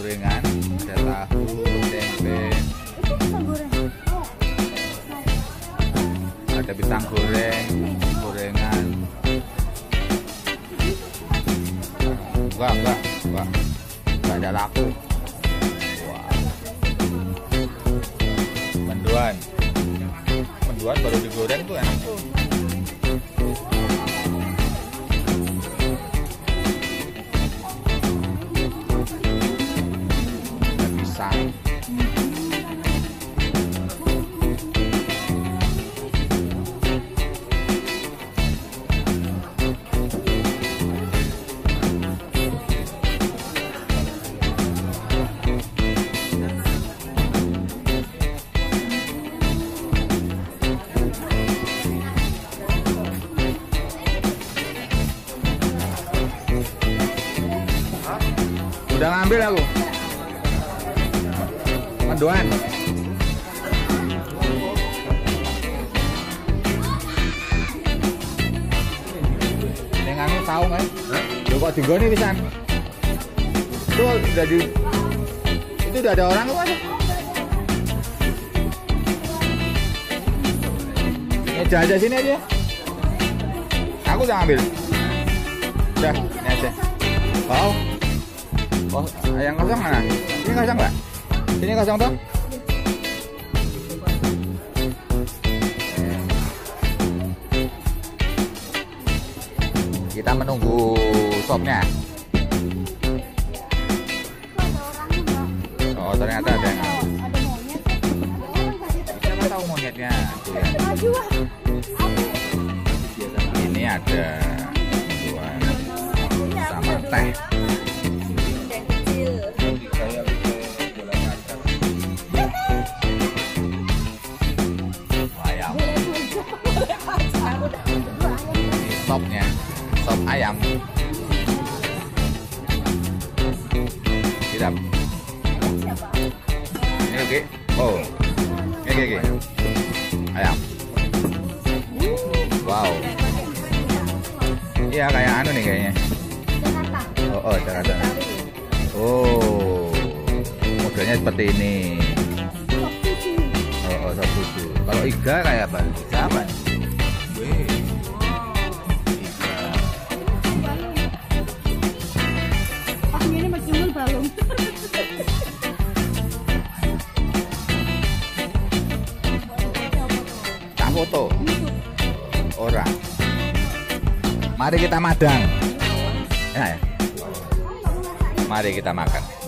gorengan ada tahu tempe. Ada pisang goreng gorengan. Enggak enggak enggak. Enggak ada laku. Menduan. Menduan baru digoreng tuh enak tuh Udah ngambil aku. Mendoan. Yang anu tahu nggak? Lu kok digoni pisan? Itu udah di itu udah ada orang apa? Ya aja sini aja. Aku udah ngambil. Udah, ini aja. Wow. Oh, yang kosong mana? Ini kosong nggak? Ini kosong tuh? Kita menunggu sopnya. Oh, ternyata ada yang siapa tahu monyetnya ya. Ini ada dua sama teh. Sopnya, sop ayam. Tidak. Ini oke. Oh. Ini oke. Ayam. Wow. Iya kayak anu nih kayaknya. Oh, oh Jakarta. Oh. Modelnya seperti ini. Oh, oh sop susu. Kalau iga kayak apa? Ini masih balung. Tak foto. Orang. Mari kita madang. Ya, ya. Mari kita makan.